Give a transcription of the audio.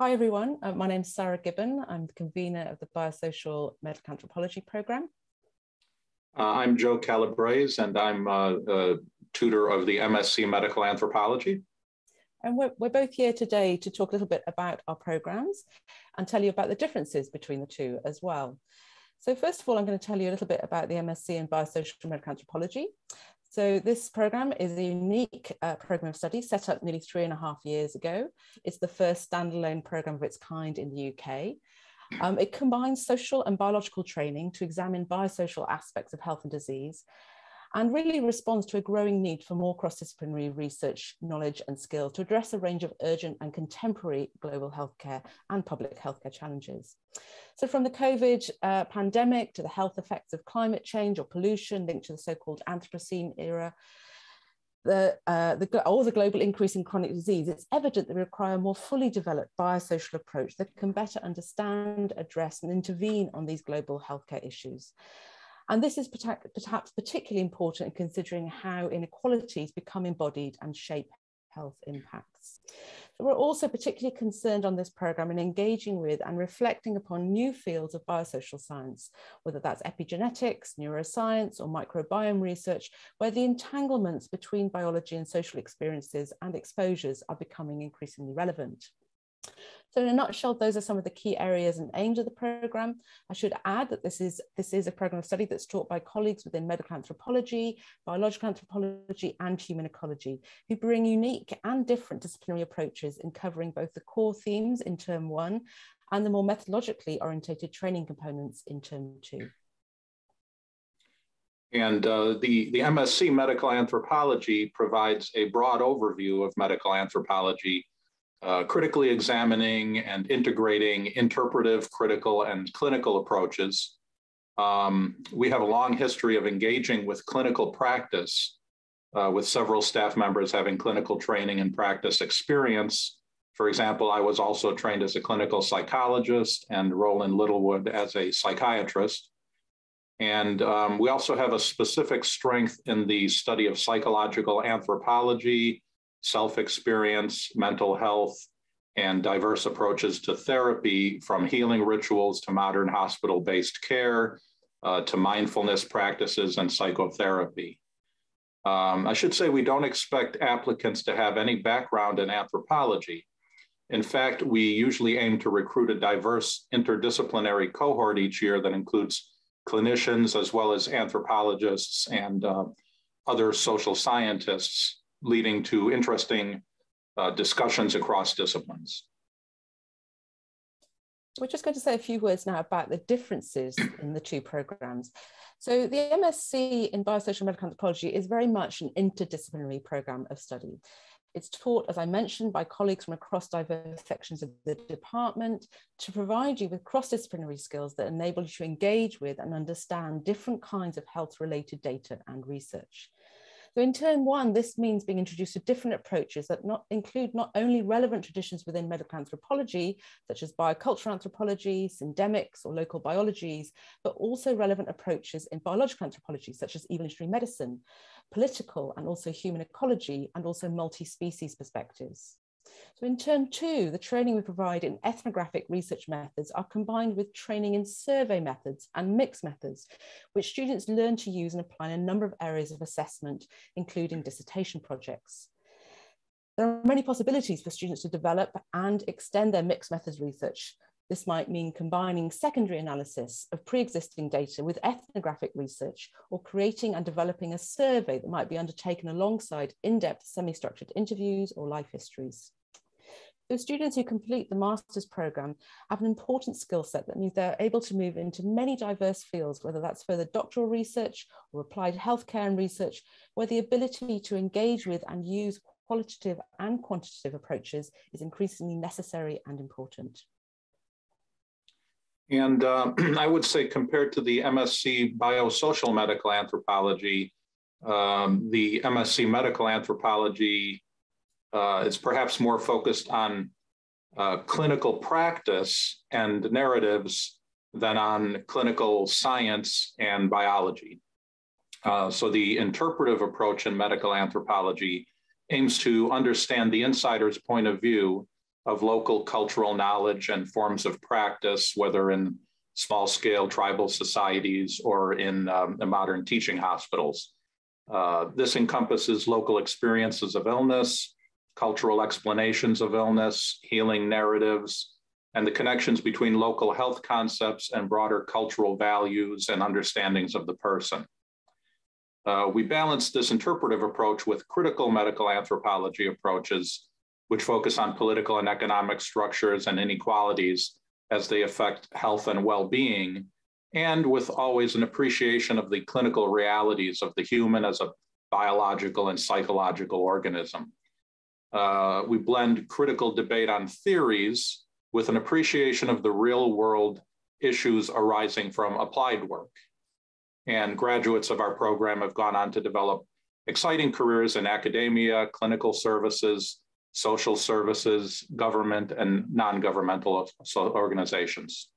Hi everyone, uh, my name is Sahra Gibbon. I'm the convener of the Biosocial Medical Anthropology program. Uh, I'm Joe Calabrese and I'm uh, a tutor of the MSc Medical Anthropology. And we're, we're both here today to talk a little bit about our programs and tell you about the differences between the two as well. So first of all, I'm going to tell you a little bit about the MSc in Biosocial Medical Anthropology. So this program is a unique uh, program of study set up nearly three and a half years ago. It's the first standalone program of its kind in the UK. Um, it combines social and biological training to examine biosocial aspects of health and disease and really responds to a growing need for more cross-disciplinary research, knowledge and skill to address a range of urgent and contemporary global healthcare and public healthcare challenges. So from the COVID uh, pandemic to the health effects of climate change or pollution linked to the so-called Anthropocene era, the, uh, the, or the global increase in chronic disease, it's evident that we require a more fully developed biosocial approach that can better understand, address, and intervene on these global healthcare issues. And this is perhaps particularly important in considering how inequalities become embodied and shape health impacts. So we're also particularly concerned on this programme in engaging with and reflecting upon new fields of biosocial science, whether that's epigenetics, neuroscience, or microbiome research, where the entanglements between biology and social experiences and exposures are becoming increasingly relevant. So in a nutshell, those are some of the key areas and aims of the program. I should add that this is, this is a program of study that's taught by colleagues within medical anthropology, biological anthropology, and human ecology, who bring unique and different disciplinary approaches in covering both the core themes in term one and the more methodologically orientated training components in term two. And uh, the, the MSc Medical Anthropology provides a broad overview of medical anthropology uh, critically examining and integrating interpretive, critical, and clinical approaches. Um, we have a long history of engaging with clinical practice, uh, with several staff members having clinical training and practice experience. For example, I was also trained as a clinical psychologist and Roland Littlewood as a psychiatrist. And um, we also have a specific strength in the study of psychological anthropology, self experience, mental health, and diverse approaches to therapy from healing rituals to modern hospital based care uh, to mindfulness practices and psychotherapy. Um, I should say we don't expect applicants to have any background in anthropology. In fact, we usually aim to recruit a diverse interdisciplinary cohort each year that includes clinicians as well as anthropologists and uh, other social scientists leading to interesting uh, discussions across disciplines. We're just going to say a few words now about the differences in the two programs. So the MSc in Biosocial Medical Anthropology is very much an interdisciplinary program of study. It's taught, as I mentioned, by colleagues from across diverse sections of the department to provide you with cross-disciplinary skills that enable you to engage with and understand different kinds of health-related data and research. So in term one, this means being introduced to different approaches that not include not only relevant traditions within medical anthropology, such as biocultural anthropology, syndemics, or local biologies, but also relevant approaches in biological anthropology, such as evolutionary medicine, political and also human ecology, and also multi-species perspectives. So in term two, the training we provide in ethnographic research methods are combined with training in survey methods and mixed methods, which students learn to use and apply in a number of areas of assessment, including dissertation projects. There are many possibilities for students to develop and extend their mixed methods research. This might mean combining secondary analysis of pre-existing data with ethnographic research or creating and developing a survey that might be undertaken alongside in-depth semi-structured interviews or life histories. So students who complete the master's program have an important skill set that means they're able to move into many diverse fields, whether that's further doctoral research or applied healthcare and research, where the ability to engage with and use qualitative and quantitative approaches is increasingly necessary and important. And uh, I would say compared to the MSc Biosocial Medical Anthropology, um, the MSc Medical Anthropology uh, is perhaps more focused on uh, clinical practice and narratives than on clinical science and biology. Uh, so the interpretive approach in medical anthropology aims to understand the insider's point of view of local cultural knowledge and forms of practice, whether in small scale tribal societies or in, um, modern teaching hospitals. Uh, this encompasses local experiences of illness, cultural explanations of illness, healing narratives, and the connections between local health concepts and broader cultural values and understandings of the person. Uh, we balance this interpretive approach with critical medical anthropology approaches, which focus on political and economic structures and inequalities as they affect health and well being, and with always an appreciation of the clinical realities of the human as a biological and psychological organism. Uh, we blend critical debate on theories with an appreciation of the real world issues arising from applied work. And graduates of our program have gone on to develop exciting careers in academia, clinical services, social services, government, and non governmental organizations.